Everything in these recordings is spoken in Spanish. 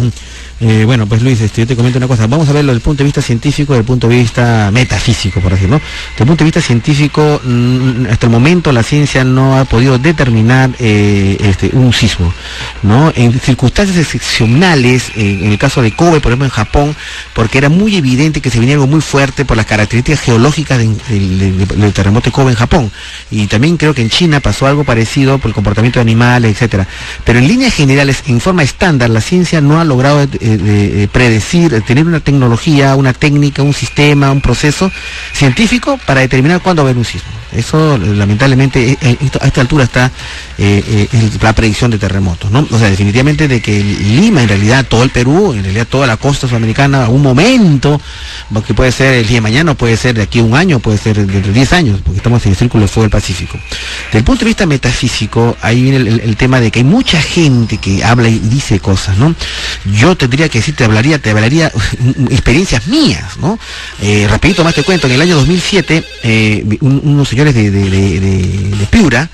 Mm-hmm. Eh, bueno, pues Luis, este, yo te comento una cosa. Vamos a verlo desde el punto de vista científico desde el punto de vista metafísico, por decirlo. Desde el punto de vista científico, mm, hasta el momento la ciencia no ha podido determinar eh, este, un sismo. ¿no? En circunstancias excepcionales, en el caso de Kobe, por ejemplo, en Japón, porque era muy evidente que se venía algo muy fuerte por las características geológicas del terremoto de Kobe en Japón. Y también creo que en China pasó algo parecido por el comportamiento de animales, etcétera. Pero en líneas generales, en forma estándar, la ciencia no ha logrado de, predecir, tener una tecnología, una técnica, un sistema, un proceso científico para determinar cuándo va a haber un sismo. Eso lamentablemente eh, a esta altura está eh, eh, la predicción de terremotos, ¿no? O sea, definitivamente de que Lima, en realidad todo el Perú, en realidad toda la costa sudamericana, a un momento, que puede ser el día de mañana, puede ser de aquí un año, puede ser dentro de 10 años, porque estamos en el círculo de fuego del Pacífico. Desde el punto de vista metafísico, ahí viene el, tema de que hay mucha gente que habla y dice cosas, ¿no? Yo tendría que decir, te hablaría, te hablaría experiencias mías, ¿no? rapidito más te cuento, en el año 2007, unos señores de, Piura,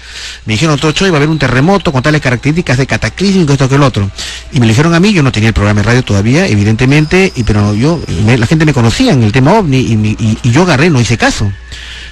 me dijeron, Tocho, iba a haber un terremoto con tales características de cataclismo esto que el otro. Y me lo dijeron a mí, yo no tenía el programa de radio todavía, evidentemente, y, pero yo, la gente me conocía en el tema OVNI y, yo agarré, no hice caso.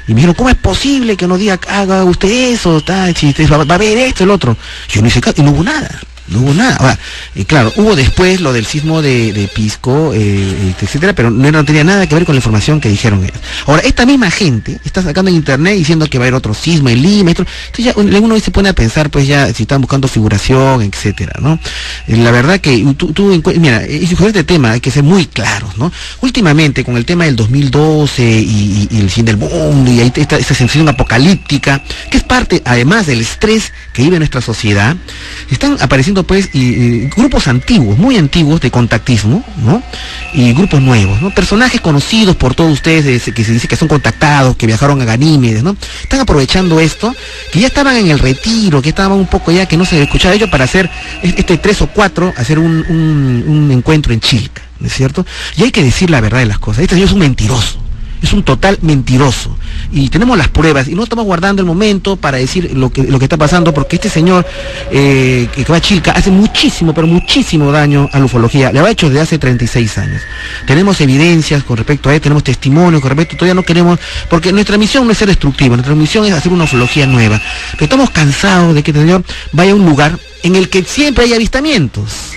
Y me dijeron, ¿cómo es posible que no diga, haga usted eso? va, va a ver esto, el otro. Yo no hice caso y no hubo nada no hubo nada. Ahora, y claro, hubo después lo del sismo de, Pisco, eh, etcétera, pero no, tenía nada que ver con la información que dijeron ellos. Ahora, esta misma gente está sacando en internet diciendo que va a haber otro sismo en Lima, entonces ya uno se pone a pensar, pues ya, si están buscando figuración, etcétera, ¿no? Eh, la verdad que tú, tú mira, con este tema hay que ser muy claros, ¿no? Últimamente, con el tema del 2012 y, el fin del mundo y ahí esta, esta sensación apocalíptica, que es parte, además del estrés que vive nuestra sociedad, están apareciendo pues y, grupos antiguos, muy antiguos de contactismo, ¿no? Y grupos nuevos. Personajes conocidos por todos ustedes que se dice que son contactados, que viajaron a Ganímedes, ¿no? Están aprovechando esto, que ya estaban en el retiro, que estaban un poco ya que no se escuchaba ellos para hacer este tres o cuatro, hacer un, un, encuentro en Chilca, ¿no es cierto? Y hay que decir la verdad de las cosas. Este señor es un mentiroso es un total mentiroso. Y tenemos las pruebas y no estamos guardando el momento para decir lo que, lo que está pasando, porque este señor eh, que va a Chilca hace muchísimo, pero muchísimo daño a la ufología. Le ha hecho desde hace 36 años. Tenemos evidencias con respecto a él, tenemos testimonios con respecto, todavía no queremos, porque nuestra misión no es ser destructiva, nuestra misión es hacer una ufología nueva. Pero estamos cansados de que este señor vaya a un lugar en el que siempre hay avistamientos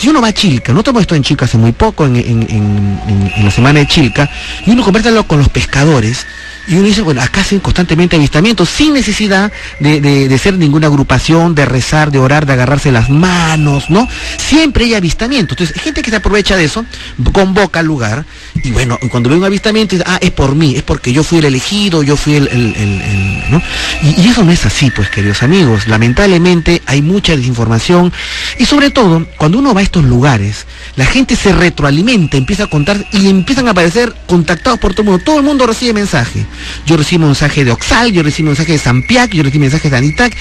si uno va a Chilca, nosotros hemos estado en Chilca hace muy poco, en, la semana de Chilca, y uno conversa con los pescadores, y uno dice, bueno, acá hacen constantemente avistamientos sin necesidad de, ser ninguna agrupación, de rezar, de orar, de agarrarse las manos, ¿no? Siempre hay avistamientos. Entonces, gente que se aprovecha de eso, convoca al lugar, y bueno, cuando ve un avistamiento, dice, ah, es por mí, es porque yo fui el elegido, yo fui el, ¿no? Y, y, eso no es así, pues, queridos amigos. Lamentablemente hay mucha desinformación, y sobre todo, cuando uno va a estos lugares, la gente se retroalimenta, empieza a contar, y empiezan a aparecer contactados por todo el mundo. Todo el mundo recibe mensaje yo recibo mensaje de Oxal, yo recibo mensaje de Sampiac, yo recibo mensajes de Anitac.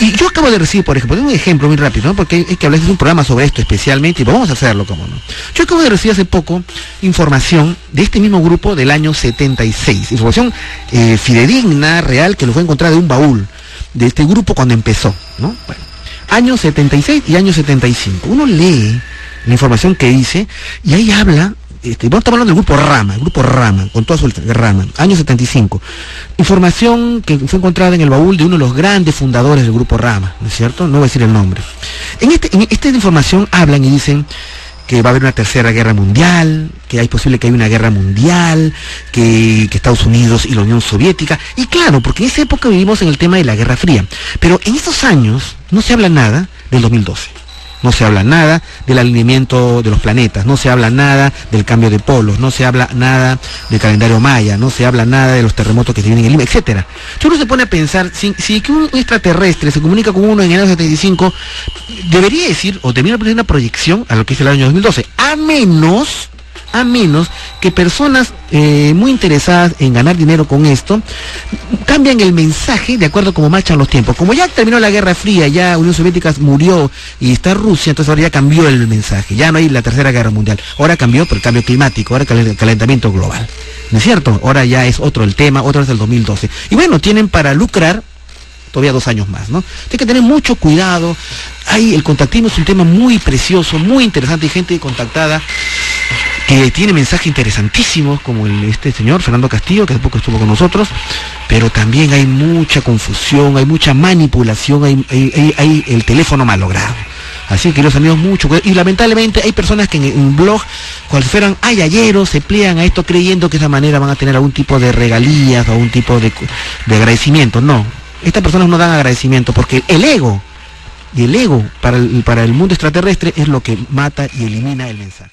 Y yo acabo de recibir, por ejemplo, un ejemplo muy rápido, ¿no? porque hay, que hablar de un programa sobre esto especialmente, y vamos a hacerlo, como no. Yo acabo de recibir hace poco información de este mismo grupo del año 76, información eh, fidedigna, real, que lo fue encontrada de un baúl de este grupo cuando empezó, ¿no? Bueno, año 76 y año 75. Uno lee la información que dice y ahí habla este, estamos hablando del grupo Rama, el grupo Rama, con toda su Rama, año 75. Información que fue encontrada en el baúl de uno de los grandes fundadores del grupo Rama, ¿no es cierto? No voy a decir el nombre. En, este, esta información hablan y dicen que va a haber una tercera guerra mundial, que hay posible que haya una guerra mundial, que, que, Estados Unidos y la Unión Soviética. Y claro, porque en esa época vivimos en el tema de la Guerra Fría. Pero en esos años no se habla nada del 2012 no se habla nada del alineamiento de los planetas, no se habla nada del cambio de polos, no se habla nada del calendario maya, no se habla nada de los terremotos que se vienen en Lima, etc. Si uno se pone a pensar, si, si un extraterrestre se comunica con uno en el año 75, debería decir, o debería tener una proyección a lo que es el año 2012, a menos a menos que personas eh, muy interesadas en ganar dinero con esto cambian el mensaje de acuerdo a cómo marchan los tiempos. Como ya terminó la Guerra Fría, ya Unión Soviética murió y está Rusia, entonces ahora ya cambió el mensaje. Ya no hay la Tercera Guerra Mundial. Ahora cambió por el cambio climático, ahora el calentamiento global. ¿No es cierto? Ahora ya es otro el tema, otro es el 2012. Y bueno, tienen para lucrar todavía dos años más, ¿no? Hay que tener mucho cuidado. Hay, el contactismo es un tema muy precioso, muy interesante. Hay gente contactada tiene mensajes interesantísimos, como el, este señor, Fernando Castillo, que hace poco estuvo con nosotros, pero también hay mucha confusión, hay mucha manipulación, hay, el teléfono malogrado. Así que los amigos, mucho Y lamentablemente hay personas que en, un blog, cual fueran ayayeros, se pliegan a esto creyendo que de esa manera van a tener algún tipo de regalías o algún tipo de, de agradecimiento. No, estas personas no dan agradecimiento porque el ego y el ego para el, para el mundo extraterrestre es lo que mata y elimina el mensaje.